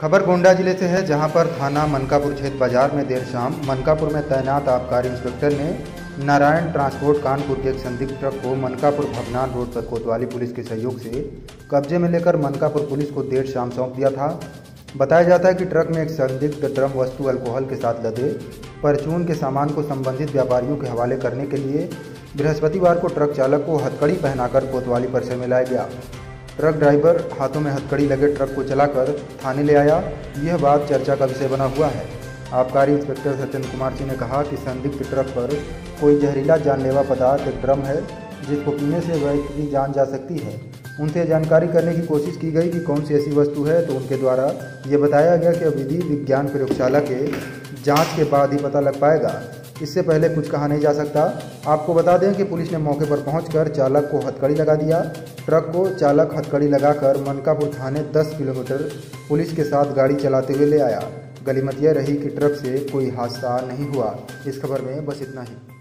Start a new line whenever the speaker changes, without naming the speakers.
खबर गोंडा ज़िले से है, जहाँ पर थाना मनकापुर क्षेत्र बाज़ार में देर शाम मनकापुर में तैनात आबकारी इंस्पेक्टर ने नारायण ट्रांसपोर्ट कानपुर के एक संदिग्ध ट्रक को मनकापुर भवनान रोड पर कोतवाली पुलिस के सहयोग से कब्जे में लेकर मनकापुर पुलिस को देर शाम सौंप दिया था। बताया जाता है कि ट्रक में एक संदिग्ध ड्रम वस्तु अल्कोहल के साथ लदे परचून के सामान को संबंधित व्यापारियों के हवाले करने के लिए बृहस्पतिवार को ट्रक चालक को हथकड़ी पहनाकर कोतवाली परिसर में लाया गया। ट्रक ड्राइवर हाथों में हथकड़ी लगे ट्रक को चलाकर थाने ले आया। यह बात चर्चा का विषय बना हुआ है। आबकारी इंस्पेक्टर सत्येंद्र कुमार सिंह ने कहा कि संदिग्ध ट्रक पर कोई जहरीला जानलेवा पदार्थ एक ड्रम है, जिसको पीने से व्यक्ति की जान जा सकती है। उनसे जानकारी करने की कोशिश की गई कि कौन सी ऐसी वस्तु है तो उनके द्वारा ये बताया गया कि विधि विज्ञान प्रयोगशाला के जाँच के बाद ही पता लग पाएगा। इससे पहले कुछ कहा नहीं जा सकता। आपको बता दें कि पुलिस ने मौके पर पहुंचकर चालक को हथकड़ी लगा दिया। ट्रक को चालक हथकड़ी लगाकर मनकापुर थाने 10 किलोमीटर पुलिस के साथ गाड़ी चलाते हुए ले आया। गलीमत यह रही कि ट्रक से कोई हादसा नहीं हुआ। इस खबर में बस इतना ही।